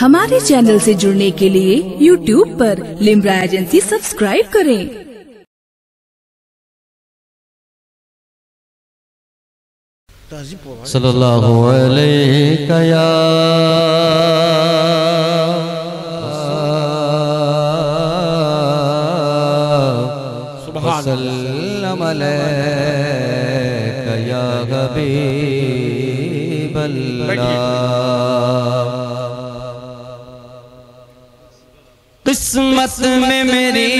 हमारे चैनल से जुड़ने के लिए YouTube पर लिमरा एजेंसी सब्सक्राइब करें। सल्लल्लाहु अलैहि या वसल्लम अलैका या हबीबल्लाह किस्मत में मेरी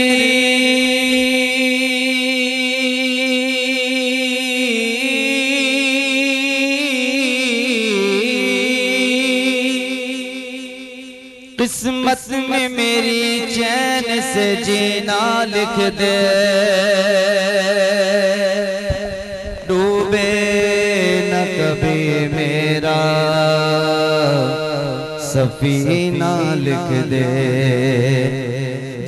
किस्मत में मेरी चैन से जीना लिख दे। डूबे न कभी मेरा सफीना लिख दे।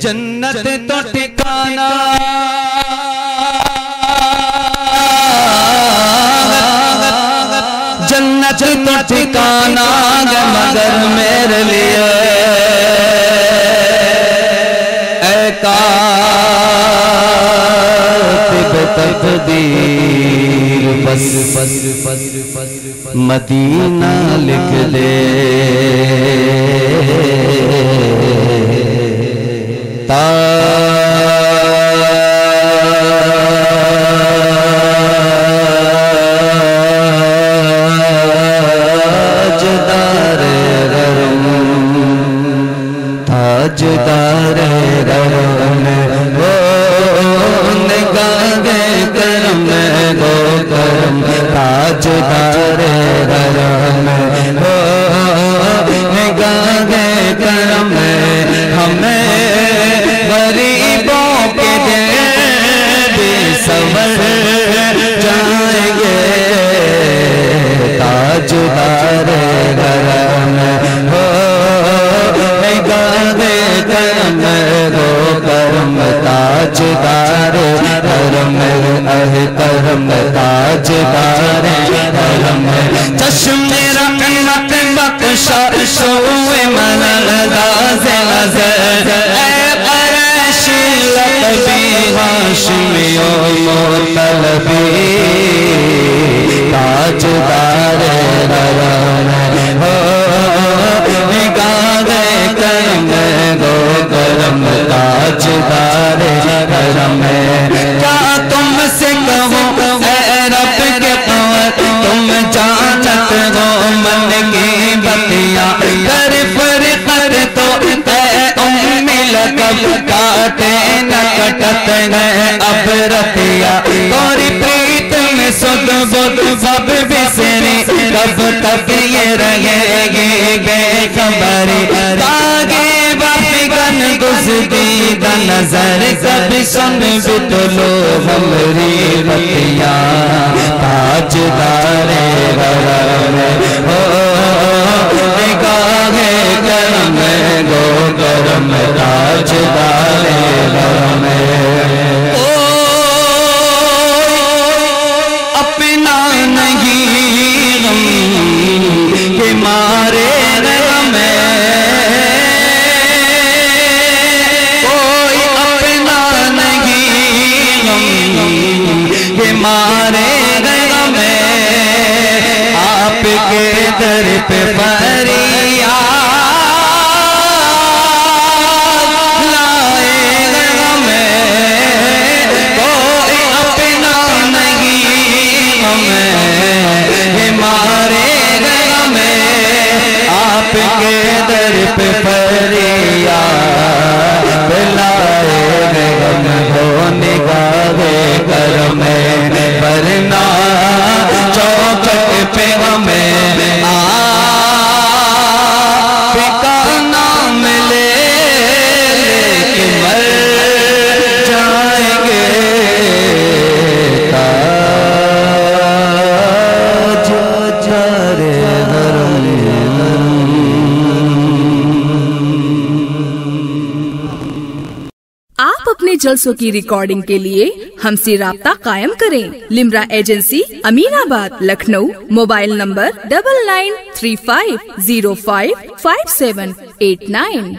जन्नत तो ठिकाना। जन्नत तो ठिकाना है मगर मेरे लिए। ऐ कातिब तकदीर बस मदीना लिख दे। ताजदार करम ताजदार करम अह करम ताजदार करम चश्मे रहमत बख्शा हाशमियो तलबी ताजदार रवन हो निगाहे करम गो करम ताजदार करम क्या तुमसे कहो रब के पवर तुम जानत हो मन की बतिया। कर पर कर तो ऐ उम्मी लकब काटे न कटत है अब रतिया। तोरी प्रीत में सुध बुध सब बिसरे, कब तक ये रहेगी बेखबरी। आगे गुजदीदा नज़र कब सुन बितलो हमरी बतिया ताजदार করতে जलसों की रिकॉर्डिंग के लिए हमसे रब्ता कायम करें। Limra agency, Aminabad, Lucknow, mobile number double nine three five zero five five seven eight nine